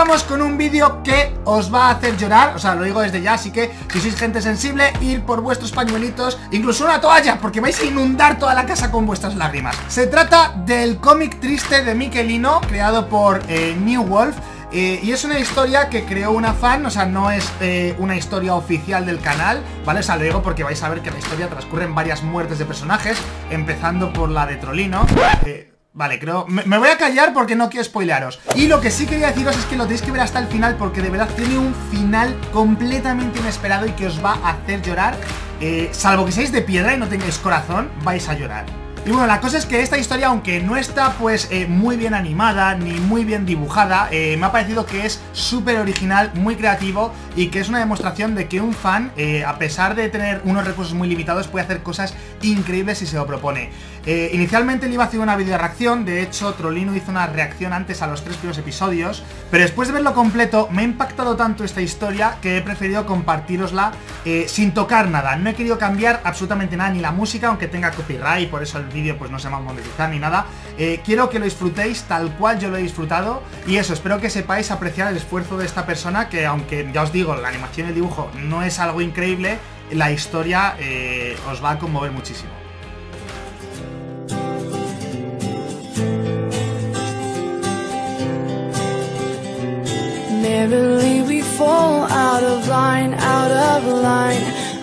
con un vídeo que os va a hacer llorar, o sea, lo digo desde ya, así que si sois gente sensible, ir por vuestros pañuelitos, incluso una toalla, porque vais a inundar toda la casa con vuestras lágrimas. Se trata del cómic triste de Miquelino, creado por eh, New Wolf, eh, y es una historia que creó una fan, o sea, no es eh, una historia oficial del canal, ¿vale? O sea, lo digo porque vais a ver que la historia transcurre en varias muertes de personajes, empezando por la de Trolino. Vale, creo... Me, voy a callar porque no quiero spoilearos. Y lo que sí quería deciros es que lo tenéis que ver hasta el final Porque de verdad tiene un final completamente inesperado Y que os va a hacer llorar. Salvo que seáis de piedra y no tengáis corazón Vais a llorar y bueno, la cosa es que esta historia, aunque no está pues eh, muy bien animada ni muy bien dibujada, eh, me ha parecido que es súper original, muy creativo y que es una demostración de que un fan, eh, a pesar de tener unos recursos muy limitados, puede hacer cosas increíbles si se lo propone. inicialmente le iba a hacer una video reacción, de hecho Trollino hizo una reacción antes a los tres primeros episodios, pero después de verlo completo me ha impactado tanto esta historia que he preferido compartirosla sin tocar nada. No he querido cambiar absolutamente nada, ni la música, aunque tenga copyright, por eso el vídeo pues no se va a monetizar ni nada. Eh, Quiero que lo disfrutéis tal cual yo lo he disfrutado Y eso, espero que sepáis apreciar el esfuerzo de esta persona Que aunque ya os digo, la animación y el dibujo no es algo increíble La historia eh, os va a conmover muchísimo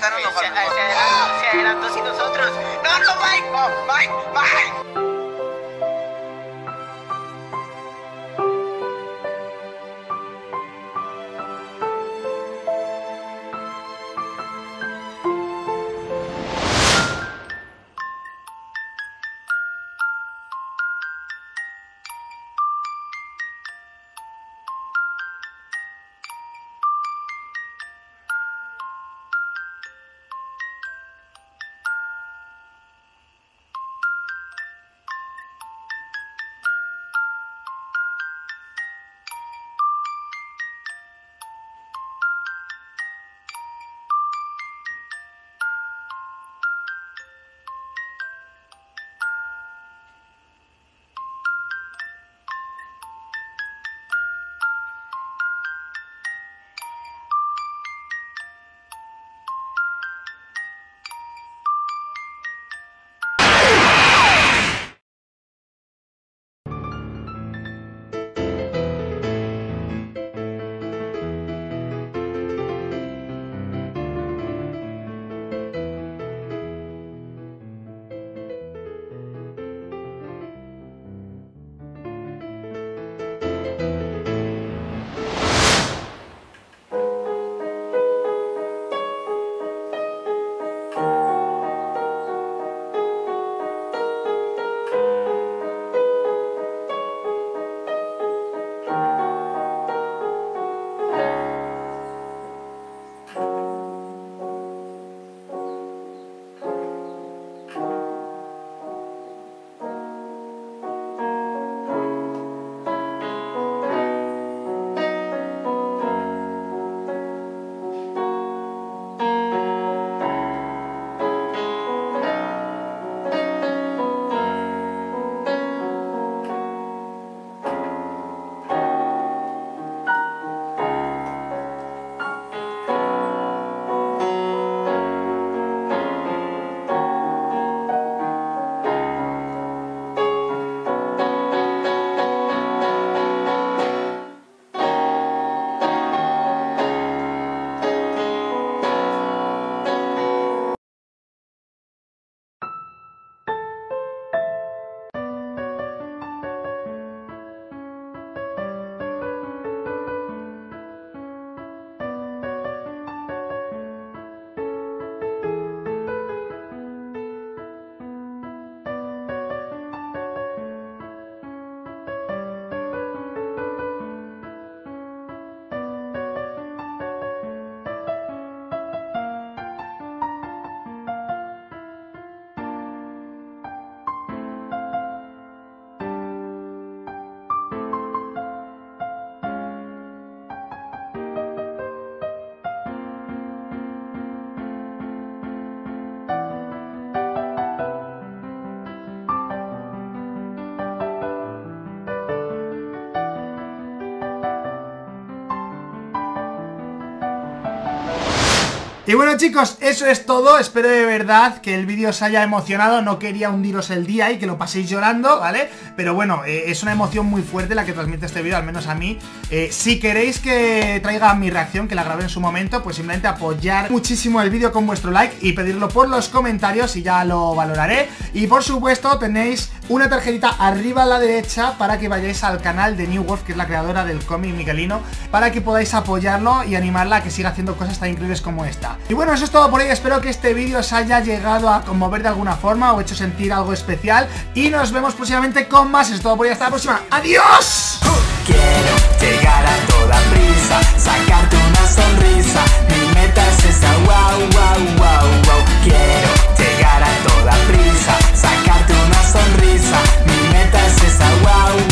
Se, adelantó, sin nosotros. ¡No, no, Mike! Y bueno chicos, eso es todo, espero de verdad que el vídeo os haya emocionado, no quería hundiros el día y que lo paséis llorando, ¿vale? Pero bueno, eh, es una emoción muy fuerte la que transmite este vídeo, al menos a mí. Eh, Si queréis que traiga mi reacción, que la grabé en su momento, pues simplemente apoyar muchísimo el vídeo con vuestro like y pedirlo por los comentarios y ya lo valoraré. Y por supuesto tenéis una tarjetita arriba a la derecha para que vayáis al canal de New Wolf, que es la creadora del cómic Miguelino Para que podáis apoyarlo y animarla a que siga haciendo cosas tan increíbles como esta y bueno, eso es todo por hoy, espero que este vídeo os haya llegado a conmover de alguna forma o hecho sentir algo especial. Y nos vemos próximamente con más, eso es todo por hoy, hasta la próxima, ¡adiós! Quiero llegar a toda prisa, sacarte una sonrisa, mi meta es esa, wow, wow, wow, wow, quiero llegar a toda prisa, sacarte una sonrisa, mi meta es esa, wow, wow.